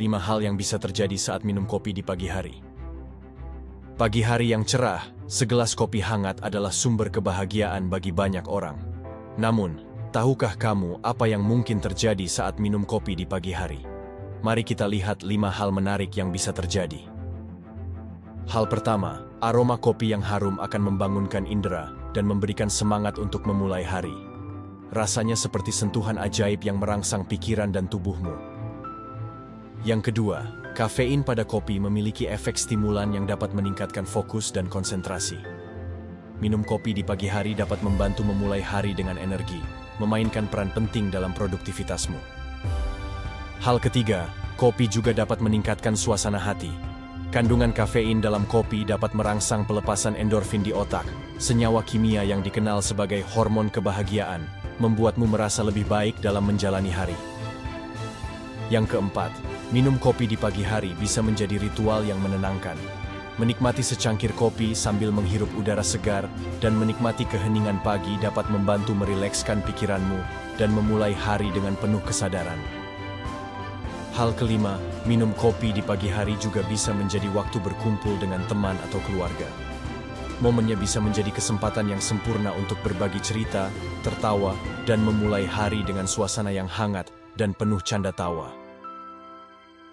5 hal yang bisa terjadi saat minum kopi di pagi hari. Pagi hari yang cerah, segelas kopi hangat adalah sumber kebahagiaan bagi banyak orang. Namun, tahukah kamu apa yang mungkin terjadi saat minum kopi di pagi hari? Mari kita lihat 5 hal menarik yang bisa terjadi. Hal pertama, aroma kopi yang harum akan membangunkan indera dan memberikan semangat untuk memulai hari. Rasanya seperti sentuhan ajaib yang merangsang pikiran dan tubuhmu. Yang kedua, kafein pada kopi memiliki efek stimulan yang dapat meningkatkan fokus dan konsentrasi. Minum kopi di pagi hari dapat membantu memulai hari dengan energi, memainkan peran penting dalam produktivitasmu. Hal ketiga, kopi juga dapat meningkatkan suasana hati. Kandungan kafein dalam kopi dapat merangsang pelepasan endorfin di otak, senyawa kimia yang dikenal sebagai hormon kebahagiaan, membuatmu merasa lebih baik dalam menjalani hari. Yang keempat, minum kopi di pagi hari bisa menjadi ritual yang menenangkan. Menikmati secangkir kopi sambil menghirup udara segar dan menikmati keheningan pagi dapat membantu merilekskan pikiranmu dan memulai hari dengan penuh kesadaran. Hal kelima, minum kopi di pagi hari juga bisa menjadi waktu berkumpul dengan teman atau keluarga. Momennya bisa menjadi kesempatan yang sempurna untuk berbagi cerita, tertawa, dan memulai hari dengan suasana yang hangat dan penuh canda tawa.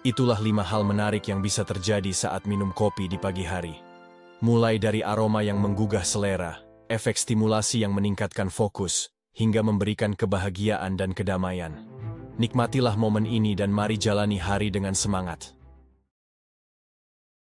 Itulah lima hal menarik yang bisa terjadi saat minum kopi di pagi hari. Mulai dari aroma yang menggugah selera, efek stimulasi yang meningkatkan fokus, hingga memberikan kebahagiaan dan kedamaian. Nikmatilah momen ini dan mari jalani hari dengan semangat.